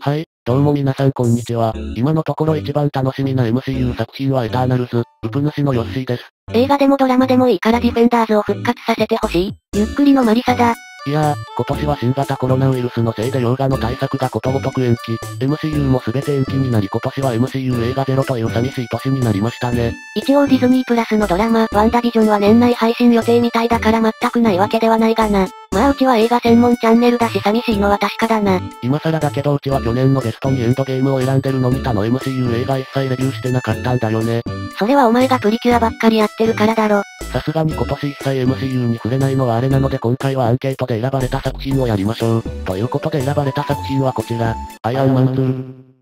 はい、どうも皆さんこんにちは。今のところ一番楽しみな MCU 作品はエターナルズ、ウプ主のヨッシーです。映画でもドラマでもいいからディフェンダーズを復活させてほしい。ゆっくりのマリサだ。いやー、今年は新型コロナウイルスのせいで洋画の対策がことごとく延期。MCU も全て延期になり今年は MCU 映画ゼロという寂しい年になりましたね。一応ディズニープラスのドラマ、ワンダビジョンは年内配信予定みたいだから全くないわけではないがな。まあうちは映画専門チャンネルだし寂しいのは確かだな。今更だけどうちは去年のゲストにエンドゲームを選んでるのに他の MCU 映画一切レビューしてなかったんだよね。それはお前がプリキュアばっかりやってるからだろ。さすがに今年一切 MCU に触れないのはあれなので今回はアンケートで選ばれた作品をやりましょう。ということで選ばれた作品はこちら、アイアンマン2。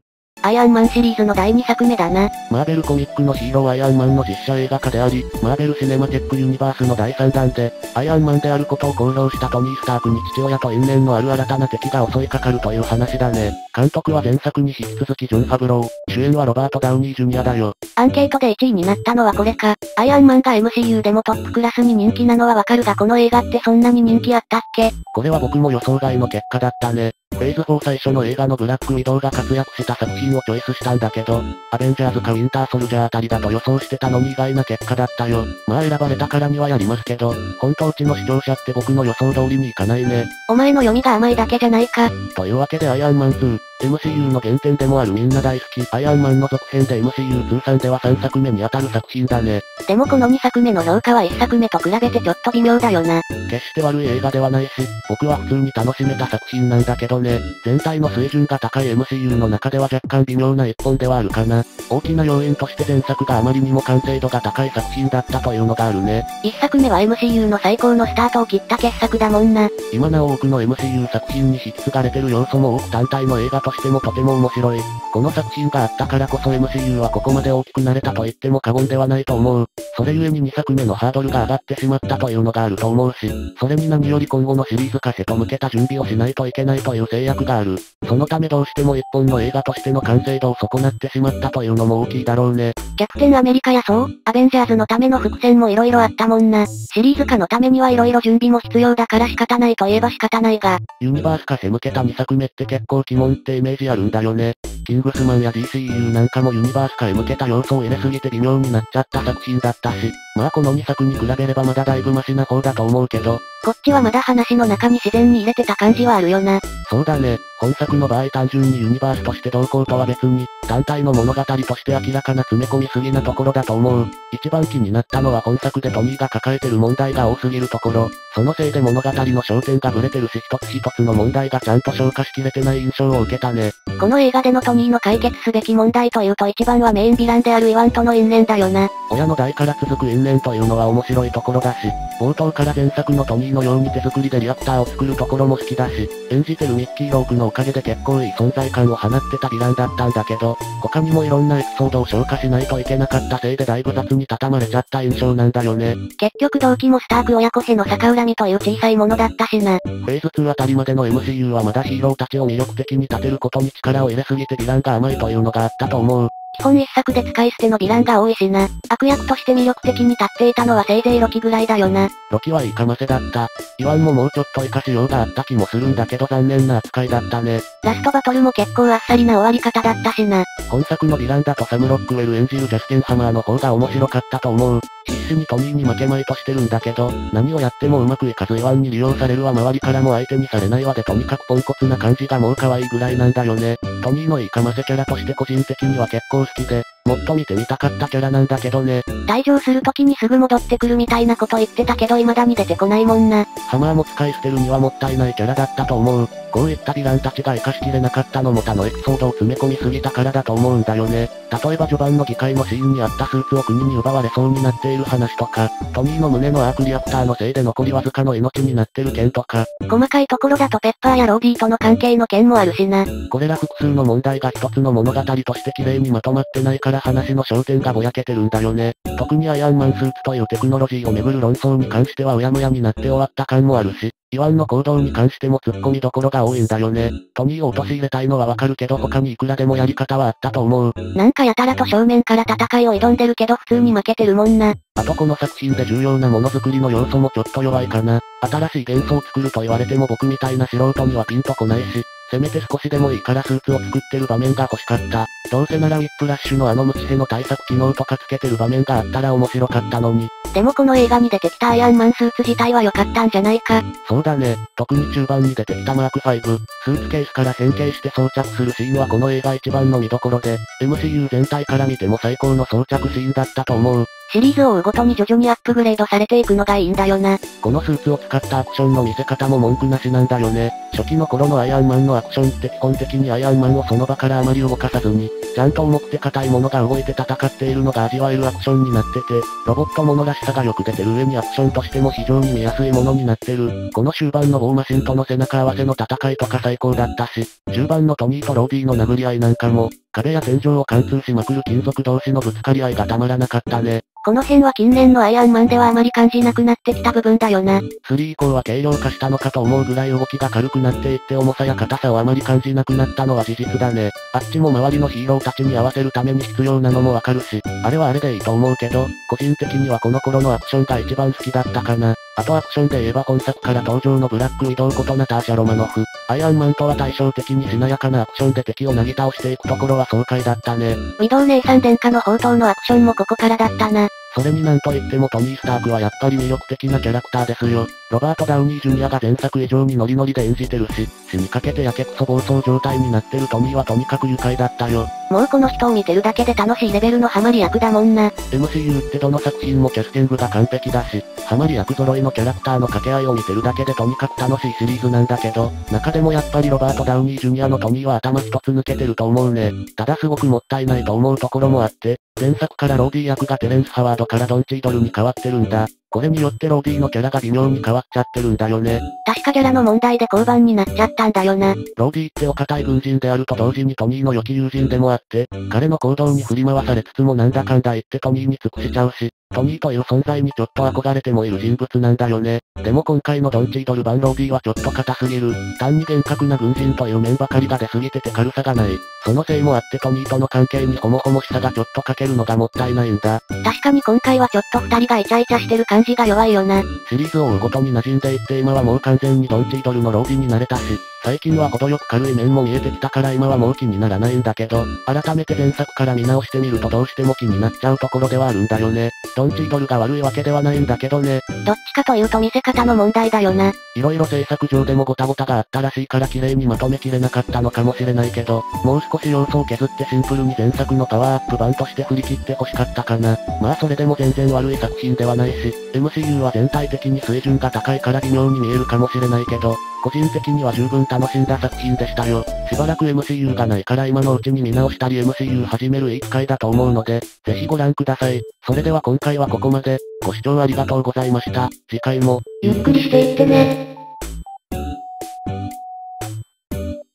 アイアンマンシリーズの第2作目だな。マーベルコミックのヒーローアイアンマンの実写映画化であり、マーベルシネマティックユニバースの第3弾で、アイアンマンであることを公表したトニー・スタークに父親と因縁のある新たな敵が襲いかかるという話だね。監督は前作に引き続きジョン・ファブロー、主演はロバート・ダウニー・ジュニアだよ。アンケートで1位になったのはこれか。アイアンマンが MCU でもトップクラスに人気なのはわかるがこの映画ってそんなに人気あったっけ？これは僕も予想外の結果だったね。フェーズ4最初の映画のブラックウィドウが活躍した作品をチョイスしたんだけど、アベンジャーズかウィンターソルジャーあたりだと予想してたのに意外な結果だったよ。まあ選ばれたからにはやりますけど、本当うちの視聴者って僕の予想通りにいかないね。お前の読みが甘いだけじゃないか。というわけでアイアンマン2、MCU の原点でもあるみんな大好き、アイアンマンの続編で MCU 通算では3作目に当たる作品だね。でもこの2作目の評価は1作目と比べてちょっと微妙だよな。決して悪い映画ではないし、僕は普通に楽しめた作品なんだけどね。全体の水準が高い MCU の中では若干微妙な一本ではあるかな。大きな要因として前作があまりにも完成度が高い作品だったというのがあるね。1作目は MCU の最高のスタートを切った傑作だもんな。今なお多くの MCU 作品に引き継がれてる要素も多く単体の映画としてもとても面白い。この作品があったからこそ MCU はここまで大きくなれたと言っても過言ではないと思う。それゆえに2作目のハードルが上がってしまったというのがあると思うし、それに何より今後のシリーズ化へと向けた準備をしないといけないという制約がある。そのためどうしても一本の映画としての完成度を損なってしまったというのも大きいだろうね。逆転アメリカやそう、アベンジャーズのための伏線も色々あったもんな。シリーズ化のためには色々準備も必要だから仕方ないといえば仕方ないが、ユニバース化へ向けた2作目って結構鬼門ってイメージあるんだよね。キングスマンや DCU なんかもユニバース化へ向けた要素を入れすぎて微妙になっちゃった作品だったし、まあこの2作に比べればまだだいぶマシな方だと思うけど、こっちはまだ話の中に自然に入れてた感じはあるよな。そうだね。本作の場合単純にユニバースとしてどうこうとは別に、単体の物語として明らかな詰め込みすぎなところだと思う。一番気になったのは本作でトニーが抱えてる問題が多すぎるところ。そのせいで物語の焦点がブレてるし一つ一つの問題がちゃんと消化しきれてない印象を受けたね。この映画でのトニーの解決すべき問題というと一番はメインヴィランであるイワンとの因縁だよな。親の代から続く因縁というのは面白いところだし、冒頭から前作のトニーのように手作りでリアクターを作るところも好きだし、演じてるミッキー・ロークのおかげで結構いい存在感を放ってたヴィランだったんだけど、他にもいろんなエピソードを消化しないといけなかったせいでだいぶ雑に畳まれちゃった印象なんだよね。結局動機もスターク親子への逆恨みという小さいものだったしな。フェーズ2あたりまでの MCU はまだヒーローたちを魅力的に立てることに力を入れすぎてヴィランが甘いというのがあったと思う。基本一作で使い捨てのヴィランが多いしな。悪役として魅力的に立っていたのはせいぜいロキぐらいだよな。ロキはいいかませだった。イワンももうちょっと活かしようがあった気もするんだけど残念な扱いだったね。ラストバトルも結構あっさりな終わり方だったしな。本作のヴィランだとサム・ロックウェル演じるジャスティン・ハマーの方が面白かったと思う。必死にトニーに負けまいとしてるんだけど、何をやってもうまくいかずイワンに利用されるわ周りからも相手にされないわでとにかくポンコツな感じがもう可愛いぐらいなんだよね。トニーのいいかませキャラとして個人的には結構好きで、もっと見てみたかったキャラなんだけどね。退場するときにすぐ戻ってくるみたいなこと言ってたけど未だに出てこないもんな。ハマーも使い捨てるにはもったいないキャラだったと思う。こういったヴィランたちが活かしきれなかったのも他のエピソードを詰め込みすぎたからだと思うんだよね。例えば序盤の議会のシーンにあったスーツを国に奪われそうになっている話とか、トニーの胸のアークリアクターのせいで残りわずかの命になってる件とか、細かいところだとペッパーやローディーとの関係の件もあるしな。これら複数の問題が一つの物語として綺麗にまとまってないからから話の焦点がぼやけてるんだよね。特にアイアンマンスーツというテクノロジーをめぐる論争に関してはうやむやになって終わった感もあるし、イワンの行動に関しても突っ込みどころが多いんだよね。トニーを陥れたいのはわかるけど他にいくらでもやり方はあったと思う。なんかやたらと正面から戦いを挑んでるけど普通に負けてるもんな。あとこの作品で重要なものづくりの要素もちょっと弱いかな。新しい元素を作ると言われても僕みたいな素人にはピンとこないし、せめて少しでもいいからスーツを作ってる場面が欲しかった。どうせならウィップラッシュのあのムチヘの対策機能とかつけてる場面があったら面白かったのに。でもこの映画に出てきたアイアンマンスーツ自体は良かったんじゃないか。そうだね。特に中盤に出てきたマーク5、スーツケースから変形して装着するシーンはこの映画一番の見どころで、MCU 全体から見ても最高の装着シーンだったと思う。シリーズを追うごとに徐々にアップグレードされていくのがいいんだよな。このスーツを使ったアクションの見せ方も文句なしなんだよね。初期の頃のアイアンマンのアクションって基本的にアイアンマンをその場からあまり動かさずに、ちゃんと重くて硬いものが動いて戦っているのが味わえるアクションになってて、ロボットものらしさがよく出てる上にアクションとしても非常に見やすいものになってる。この終盤のウォーマシンとの背中合わせの戦いとか最高だったし、中盤のトニーとローディーの殴り合いなんかも、壁や天井を貫通しまくる金属同士のぶつかり合いがたまらなかったね。この辺は近年のアイアンマンではあまり感じなくなってきた部分だよな。3以降は軽量化したのかと思うぐらい動きが軽くなっていって重さや硬さをあまり感じなくなったのは事実だね。あっちも周りのヒーローたちに合わせるために必要なのもわかるし、あれはあれでいいと思うけど、個人的にはこの頃のアクションが一番好きだったかな。あとアクションで言えば本作から登場のブラックウィドウことナターシャ・ロマノフ。アイアンマンとは対照的にしなやかなアクションで敵をなぎ倒していくところは爽快だったね。ウィドウ姉さん伝家の宝刀のアクションもここからだったな。それになんと言ってもトニー・スタークはやっぱり魅力的なキャラクターですよ。ロバート・ダウニー・ジュニアが前作以上にノリノリで演じてるし、死にかけてやけくそ暴走状態になってるトニーはとにかく愉快だったよ。もうこの人を見てるだけで楽しいレベルのハマり役だもんな。MCU ってどの作品もキャスティングが完璧だし、ハマり役揃いのキャラクターの掛け合いを見てるだけでとにかく楽しいシリーズなんだけど、中でもやっぱりロバート・ダウニー・ジュニアのトニーは頭一つ抜けてると思うね。ただすごくもったいないと思うところもあって、前作からローディ役がテレンス・ハワードからドンチードルに変わってるんだ。これによってローディのキャラが微妙に変わっちゃってるんだよね。確かギャラの問題で降板になっちゃったんだよな。ローディってお堅い軍人であると同時にトニーの良き友人でもあって、彼の行動に振り回されつつもなんだかんだ言ってトニーに尽くしちゃうし、トニーという存在にちょっと憧れてもいる人物なんだよね。でも今回のドンチードル版ローディはちょっと硬すぎる。単に厳格な軍人という面ばかりが出すぎてて軽さがない。そのせいもあってトニーとの関係にホモホモしさがちょっと欠けるのがもったいないんだ。確かに今回はちょっと二人がイチャイチャしてる感じが弱いよな。シリーズを追うごとに馴染んでいって今はもう完全にドンチードルのローディになれたし、最近は程よく軽い面も見えてきたから今はもう気にならないんだけど、改めて前作から見直してみるとどうしても気になっちゃうところではあるんだよね。ドンチードルが悪いわけではないんだけどね。どっちかというと見せ方の問題だよな。色々制作上でもごたごたがあったらしいから綺麗にまとめきれなかったのかもしれないけど、もう少し要素を削ってシンプルに前作のパワーアップ版として振り切って欲しかったかな。まあそれでも全然悪い作品ではないし、MCU は全体的に水準が高いから微妙に見えるかもしれないけど、個人的には十分楽しんだ作品でしたよ。しばらく MCU がないから今のうちに見直したり MCU 始めるいい機会だと思うので、ぜひご覧ください。それでは今回はここまで。ご視聴ありがとうございました。次回も、ゆっくりしていってね。